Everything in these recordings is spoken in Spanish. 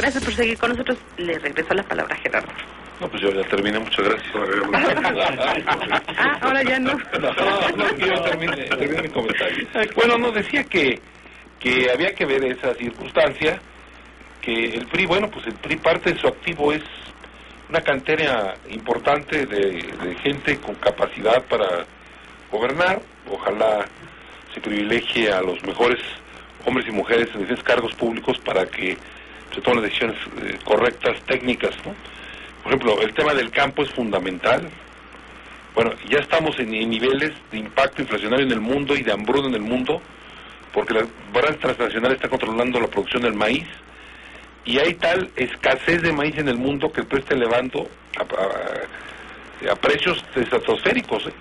Gracias por seguir con nosotros. Le regreso la palabra a Gerardo. No, pues yo ya terminé, muchas gracias. ah, ahora ya no. No, no, yo terminé, terminé mi comentario. Bueno, no, decía que, que había que ver esa circunstancia, que el PRI, bueno, pues el PRI parte de su activo es una cantera importante de, de gente con capacidad para gobernar, ojalá se privilegie a los mejores hombres y mujeres en diferentes cargos públicos para que se tomen las decisiones eh, correctas, técnicas. Por ejemplo, el tema del campo es fundamental. Bueno, ya estamos en, niveles de impacto inflacionario en el mundo y de hambruna en el mundo, porque las balanzas transnacionales están controlando la producción del maíz, y hay tal escasez de maíz en el mundo que el precio está elevando a, precios estratosféricos. ¿eh?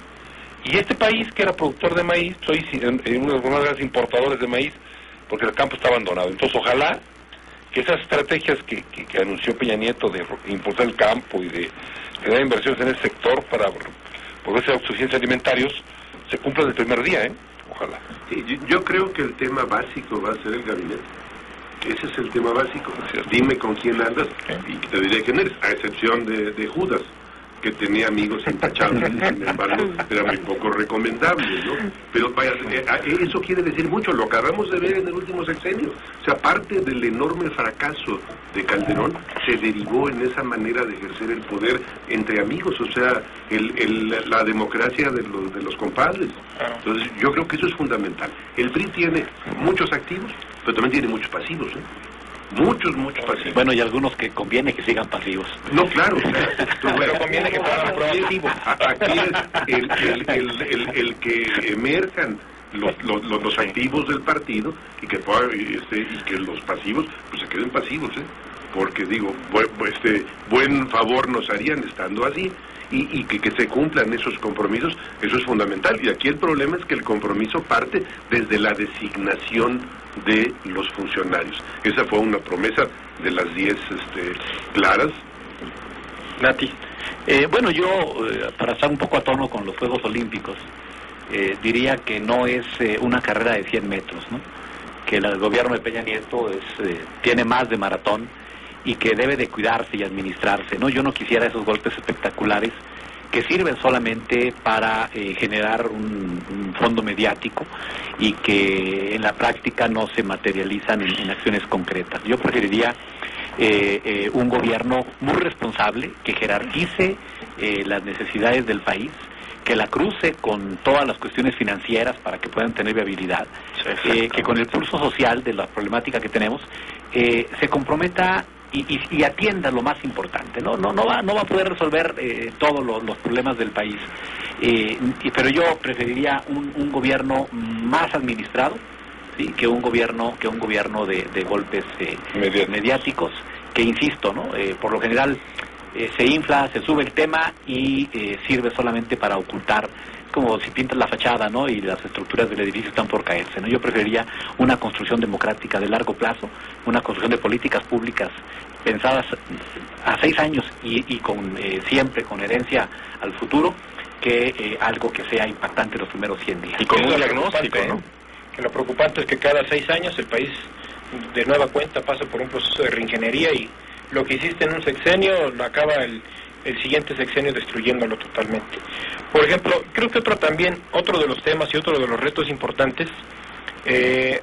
Y este país, que era productor de maíz, soy uno de los más grandes importadores de maíz, porque el campo está abandonado. Entonces, ojalá que esas estrategias que, que- que anunció Peña Nieto de impulsar el campo y de generar inversiones en ese sector para volverse autosuficiencia alimentarios se cumplan el primer día, ¿eh? Ojalá. Sí, yo, yo creo que el tema básico va a ser el gabinete. Ese es el tema básico. Dime con quién andas y te diré quién eres, a excepción de, de Judas, que tenía amigos intachables sin embargo era muy poco recomendable, ¿no? Pero vaya, eh, eh, eso quiere decir mucho, lo acabamos de ver en el último sexenio. O sea, parte del enorme fracaso de Calderón se derivó en esa manera de ejercer el poder entre amigos, o sea, el, el- la democracia de los, de los compadres. Entonces, yo creo que eso es fundamental. El PRI tiene muchos activos, pero también tiene muchos pasivos, ¿eh? Muchos, muchos pasivos. Bueno, y algunos que conviene que sigan pasivos. No, claro, Pero conviene que fueran proactivos. Aquí es el, el, el, el, el que emerjan los, los, los, los activos del partido y que pueda, este, y que los pasivos pues se queden pasivos, ¿eh? Porque digo, bu- este buen favor nos harían estando así y, que se cumplan esos compromisos, eso es fundamental. Y aquí el problema es que el compromiso parte desde la designación de los funcionarios. Esa fue una promesa de las 10 este, claras Nati. Eh, bueno, yo, eh, para estar un poco a tono con los Juegos Olímpicos, eh, diría que no es eh, una carrera de 100 metros, ¿no? que el gobierno de Peña Nieto es, eh, tiene más de maratón y que debe de cuidarse y administrarse. ¿no? Yo no quisiera esos golpes espectaculares que sirven solamente para eh, generar un, un fondo mediático y que en la práctica no se materializan en, en acciones concretas. Yo preferiría eh, eh, un gobierno muy responsable que jerarquice eh, las necesidades del país, que la cruce con todas las cuestiones financieras para que puedan tener viabilidad, eh, que con el pulso social de la problemática que tenemos eh, se comprometa y, y- y atienda lo más importante. No, no, no va, no va a poder resolver eh, todos los, los problemas del país, eh, y- pero yo preferiría un, un gobierno más administrado, ¿sí? que un gobierno que un gobierno de, de golpes eh, Mediáticos. mediáticos que insisto no Eh, por lo general eh, se infla se sube el tema y eh, sirve solamente para ocultar como si pintas la fachada no y las estructuras del edificio están por caerse no yo preferiría una construcción democrática de largo plazo una construcción de políticas públicas pensadas a seis años y, y con eh, siempre con herencia al futuro que eh, algo que sea impactante los primeros 100 días Y con un diagnóstico, preocupante, ¿no? ¿eh? Que lo preocupante es que cada seis años el país de nueva cuenta pasa por un proceso de reingeniería y lo que hiciste en un sexenio lo acaba el, el siguiente sexenio destruyéndolo totalmente. Por ejemplo, creo que otro también, otro de los temas y otro de los retos importantes, eh,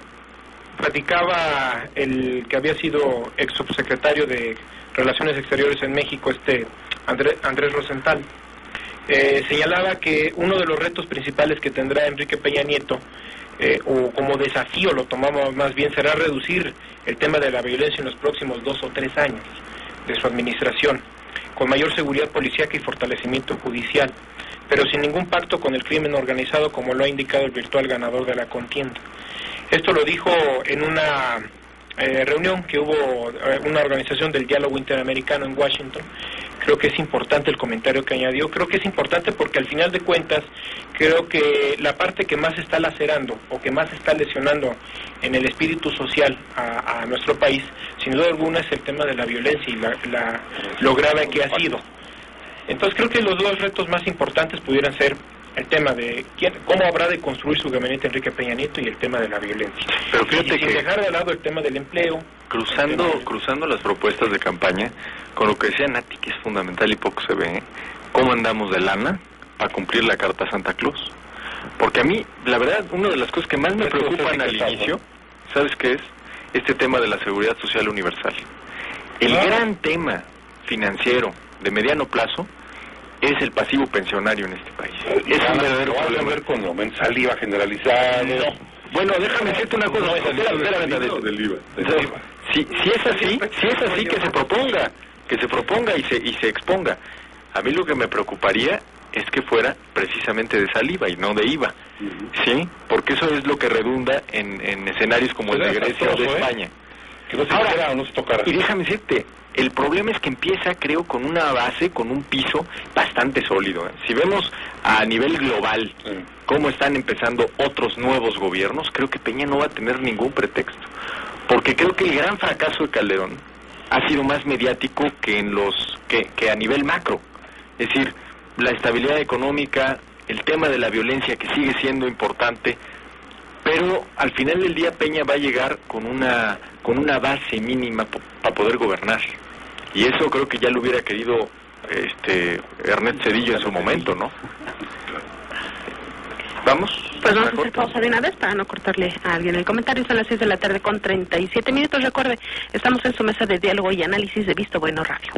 platicaba el que había sido ex subsecretario de Relaciones Exteriores en México, este André- Andrés Rosenthal, eh, señalaba que uno de los retos principales que tendrá Enrique Peña Nieto, eh, o como desafío lo tomamos más bien, será reducir el tema de la violencia en los próximos dos o tres años de su administración, con mayor seguridad policíaca y fortalecimiento judicial, pero sin ningún pacto con el crimen organizado como lo ha indicado el virtual ganador de la contienda. Esto lo dijo en una eh, reunión que hubo eh, una organización del diálogo interamericano en Washington. Creo que es importante el comentario que añadió. Creo que es importante porque al final de cuentas creo que la parte que más está lacerando o que más está lesionando en el espíritu social a, a nuestro país, sin duda alguna, es el tema de la violencia y la, la- lo grave que ha sido. Entonces creo que los dos retos más importantes pudieran ser el tema de quién, cómo habrá de construir su gabinete Enrique Peña Nieto y el tema de la violencia. Pero Y fíjate sin que... dejar de lado el tema del empleo, cruzando, cruzando las propuestas de campaña, con lo que decía Nati, que es fundamental y poco se ve, ¿eh? ¿cómo andamos de lana para cumplir la carta Santa Claus? Porque a mí, la verdad, una de las cosas que más me preocupan al etiquetado. inicio, ¿sabes qué es? Este tema de la seguridad social universal. El Claro. gran tema financiero de mediano plazo es el pasivo pensionario en este país. Es un verdadero ¿Lo vas a problema. ver con aumento de saliva generalizado. No. Bueno, déjame decirte una cosa. No, espera, espera, ¿Del IVA del IVA? Si, si es así, si es así que se proponga, que se proponga y se, y se exponga. A mí lo que me preocuparía es que fuera precisamente de saliva y no de IVA, ¿sí? Porque eso es lo que redunda en, en escenarios como el Pues de Grecia o de ¿eh? España. Que no se Ahora, o no se tocara. Y déjame decirte, el problema es que empieza, creo, con una base, con un piso bastante sólido. ¿eh? Si vemos a nivel global cómo están empezando otros nuevos gobiernos, creo que Peña no va a tener ningún pretexto. Porque creo que el gran fracaso de Calderón ha sido más mediático que en los que, que a nivel macro. Es decir, la estabilidad económica, el tema de la violencia que sigue siendo importante, pero al final del día Peña va a llegar con una con una base mínima para poder gobernar. Y eso creo que ya lo hubiera querido este Ernest Cedillo en su momento, ¿no? Vamos. Pues vamos a ¿Una hacer pausa de una vez para no cortarle a alguien el comentario. Son las 6 de la tarde con 37 minutos. Recuerde, estamos en su mesa de diálogo y análisis de Visto Bueno Radio.